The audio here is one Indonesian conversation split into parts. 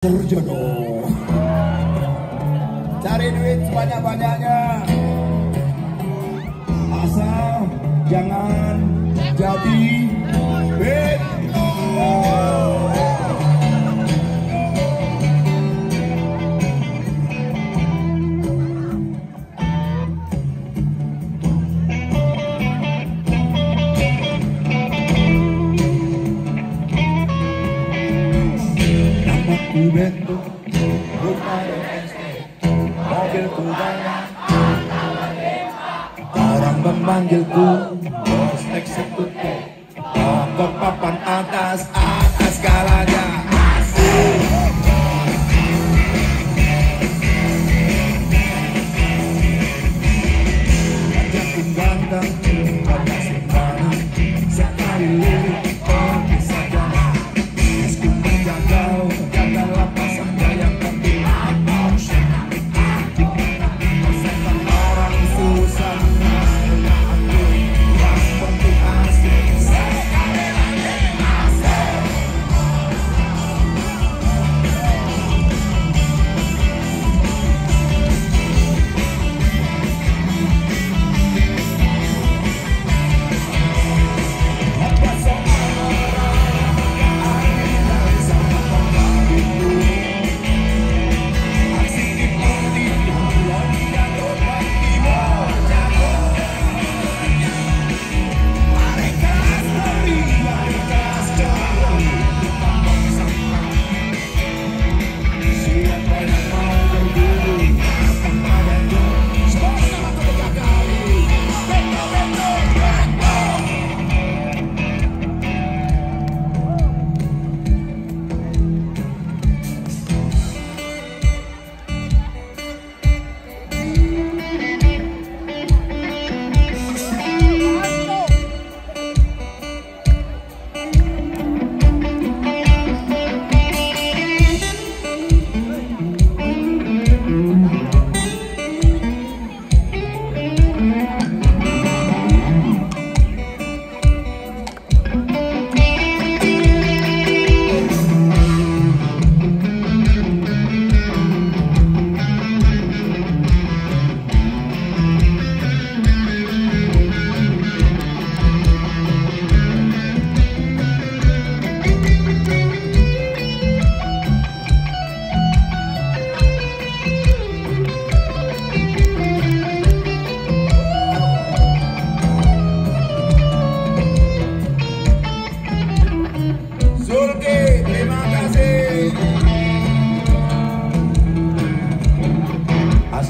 Surjono Cari duit sebanyak-banyaknya. Asal jangan jadi Bentuk, Juventud, Grupa Mobilku banyak Orang memanggilku Bos eksekutif Toko papan atas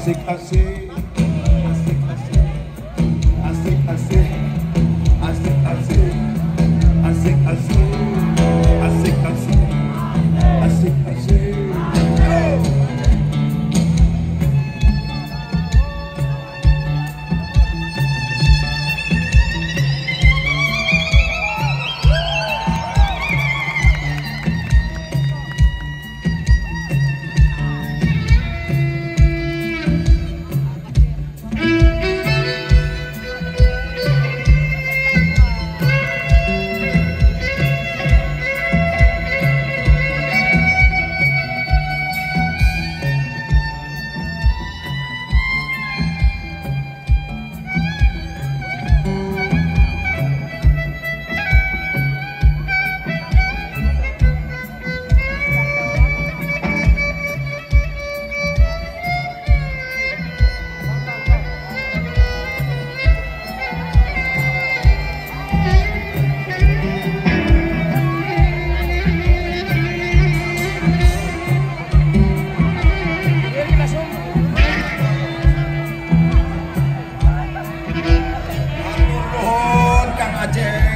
s'est cassé. I day.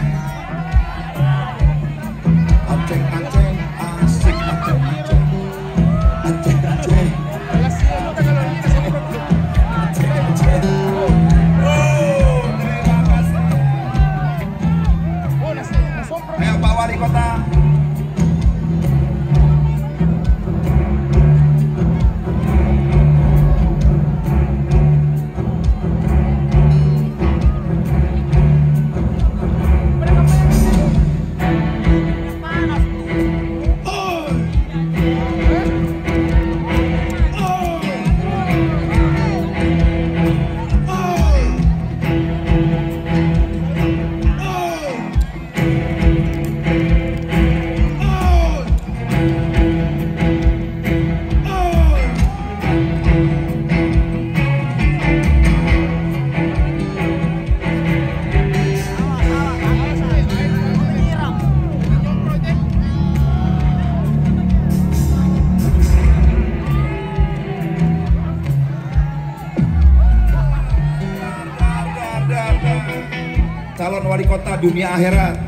Wali kota dunia akhirat.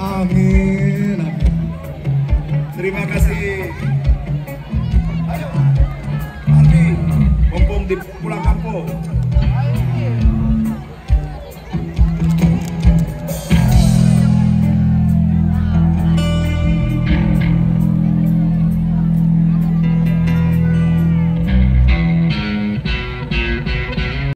Amin. Amin. Terima kasih. Ayo, Ardi, mumpung di pulang kampung.